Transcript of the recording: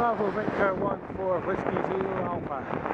Bravo Victor 1 for Whiskey Zero Alpha.